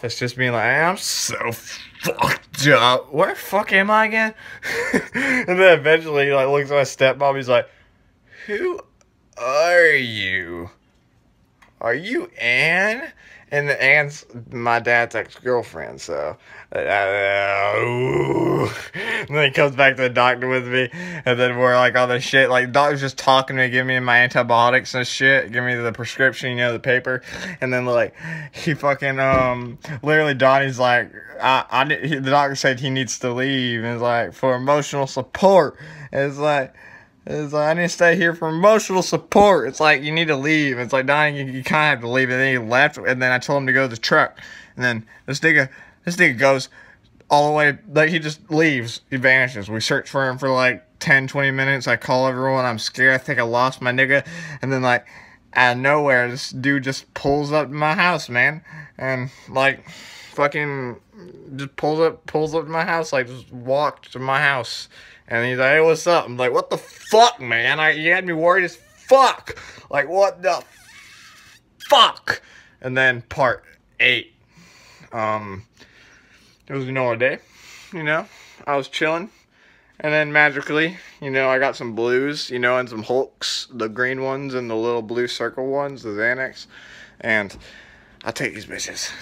It's just being like, I'm so fucked up. Where fuck am I again? and then eventually he like looks at my stepmom. He's like, Who are you? Are you Anne? And the Anne's my dad's ex girlfriend, so. Uh, and then he comes back to the doctor with me, and then we're like all this shit. Like, the doctor's just talking to me, giving me my antibiotics and shit, giving me the prescription, you know, the paper. And then, like, he fucking, um, literally, Donnie's like, I, I, the doctor said he needs to leave, and it's like, for emotional support. And it's like, it's like, I need to stay here for emotional support. It's like, you need to leave. It's like, dying, you, you kind of have to leave. And then he left, and then I told him to go to the truck. And then this nigga, this nigga goes all the way, like, he just leaves. He vanishes. We search for him for like 10, 20 minutes. I call everyone. I'm scared. I think I lost my nigga. And then, like, out of nowhere, this dude just pulls up to my house, man. And, like, fucking just pulls up, pulls up to my house, like, just walked to my house. And he's like, hey, what's up? I'm like, what the fuck, man? I, you had me worried as fuck. Like, what the fuck? And then part eight. Um, it was another day, you know. I was chilling. And then magically, you know, I got some blues, you know, and some Hulks, the green ones and the little blue circle ones, the Xanax. And I take these bitches.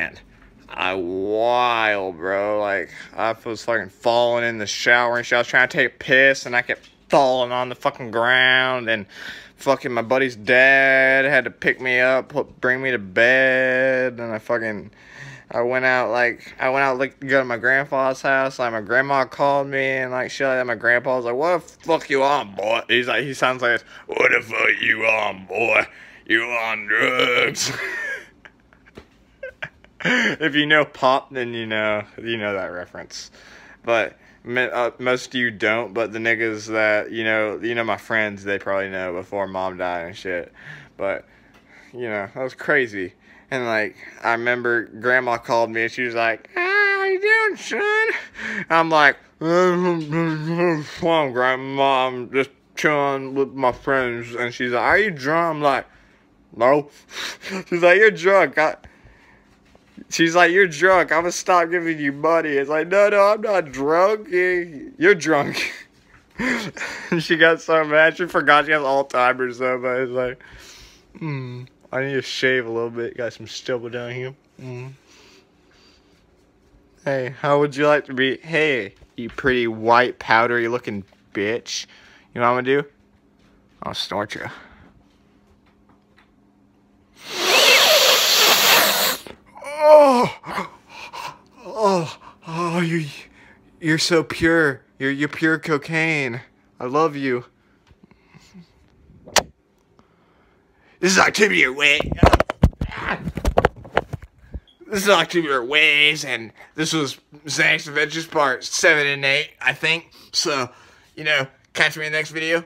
And I wild, bro. Like I was fucking falling in the shower and shit. I was trying to take a piss and I kept falling on the fucking ground and fucking my buddy's dad had to pick me up, put, bring me to bed, and I fucking I went out like I went out like to go to my grandfather's house. Like my grandma called me and like shit. Like my grandpa was like, "What the fuck you on, boy?" He's like, he sounds like, "What the fuck you on, boy? You on drugs?" if you know pop, then you know you know that reference. But uh, most of you don't. But the niggas that you know, you know my friends, they probably know before mom died and shit. But you know that was crazy. And like I remember, grandma called me and she was like, ah, "How you doing, son?" I'm like, "Well, grandma, I'm just chilling with my friends." And she's like, "Are you drunk?" I'm like, "No." She's like, "You're drunk." I, She's like, You're drunk. I'm gonna stop giving you money. It's like, No, no, I'm not drunk. You're drunk. she got so mad. She forgot she has Alzheimer's, though. But it's like, Hmm, I need to shave a little bit. Got some stubble down here. Hmm. Hey, how would you like to be? Hey, you pretty white, powdery looking bitch. You know what I'm gonna do? I'll snort you. You're so pure. You're, you're pure cocaine. I love you. This is Your Way. This is Your Ways, and this was Xanax Adventures Part 7 and 8, I think. So, you know, catch me in the next video.